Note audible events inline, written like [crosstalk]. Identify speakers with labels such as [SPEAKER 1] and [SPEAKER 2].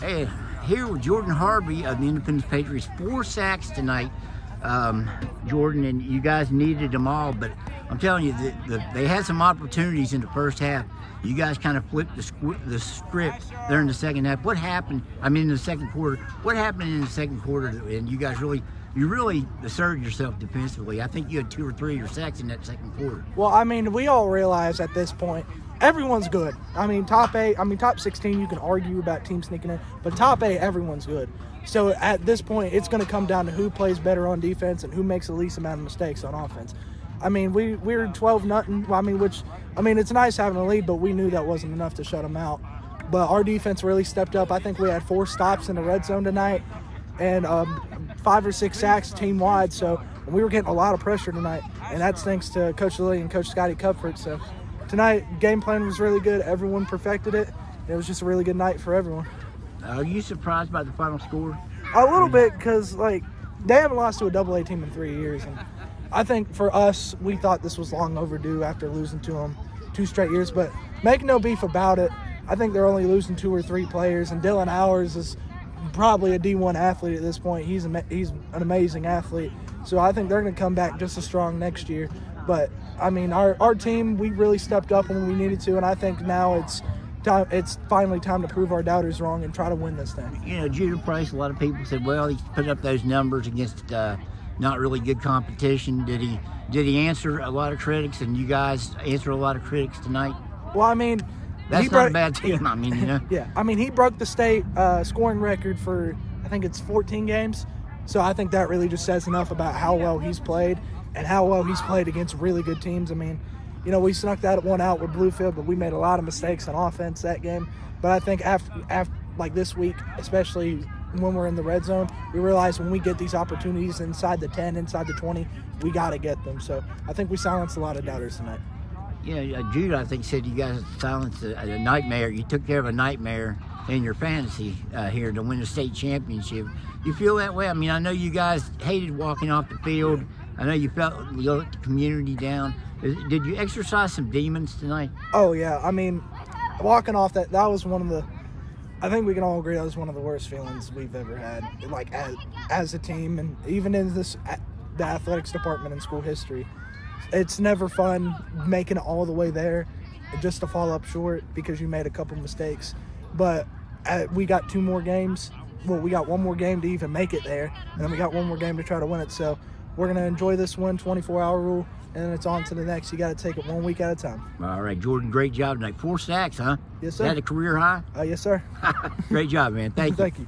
[SPEAKER 1] Hey, here with Jordan Harvey of the Independence Patriots. Four sacks tonight, um, Jordan, and you guys needed them all. But I'm telling you, the, the, they had some opportunities in the first half. You guys kind of flipped the, the script there in the second half. What happened? I mean, in the second quarter. What happened in the second quarter? And you guys really, you really asserted yourself defensively. I think you had two or three of your sacks in that second quarter.
[SPEAKER 2] Well, I mean, we all realize at this point everyone's good. I mean, top eight, I mean, top 16, you can argue about teams sneaking in, but top eight, everyone's good. So at this point, it's going to come down to who plays better on defense and who makes the least amount of mistakes on offense. I mean, we, we were 12 nothing. I mean, which, I mean, it's nice having a lead, but we knew that wasn't enough to shut them out. But our defense really stepped up. I think we had four stops in the red zone tonight and um, five or six sacks team wide. So we were getting a lot of pressure tonight. And that's thanks to Coach Lilly and Coach Scotty Cupford. So tonight, game plan was really good. Everyone perfected it. It was just a really good night for everyone.
[SPEAKER 1] Are you surprised by the final score?
[SPEAKER 2] A little bit because, like, they haven't lost to a double A team in three years. And I think for us, we thought this was long overdue after losing to them two straight years. But make no beef about it. I think they're only losing two or three players, and Dylan Hours is probably a D1 athlete at this point. He's a, he's an amazing athlete. So I think they're going to come back just as strong next year. But I mean, our, our team, we really stepped up when we needed to, and I think now it's time. It's finally time to prove our doubters wrong and try to win this thing.
[SPEAKER 1] You know, Judah Price. A lot of people said, "Well, he put up those numbers against uh, not really good competition." Did he? Did he answer a lot of critics? And you guys answer a lot of critics tonight.
[SPEAKER 2] Well, I mean,
[SPEAKER 1] that's not a bad team. [laughs] I mean, you know.
[SPEAKER 2] Yeah, I mean, he broke the state uh, scoring record for I think it's 14 games. So I think that really just says enough about how well he's played and how well he's played against really good teams. I mean, you know, we snuck that one out with Bluefield, but we made a lot of mistakes on offense that game. But I think after, after like this week, especially when we're in the red zone, we realize when we get these opportunities inside the 10, inside the 20, we got to get them. So I think we silenced a lot of doubters tonight.
[SPEAKER 1] Yeah, Jude, I think said you guys silenced a, a nightmare. You took care of a nightmare in your fantasy uh, here to win the state championship. You feel that way? I mean, I know you guys hated walking off the field. I know you felt you let the community down. Did you exercise some demons tonight?
[SPEAKER 2] Oh yeah, I mean, walking off that that was one of the. I think we can all agree that was one of the worst feelings we've ever had, like as, as a team, and even in this the athletics department in school history. It's never fun making it all the way there, just to fall up short because you made a couple mistakes. But uh, we got two more games. Well, we got one more game to even make it there, and then we got one more game to try to win it. So we're gonna enjoy this one, 24-hour rule, and then it's on to the next. You got to take it one week at a time.
[SPEAKER 1] All right, Jordan, great job tonight. Four sacks, huh?
[SPEAKER 2] Yes, sir.
[SPEAKER 1] Is that a career high?
[SPEAKER 2] Uh, yes, sir. [laughs]
[SPEAKER 1] great job, man. Thank you.
[SPEAKER 2] Thank you.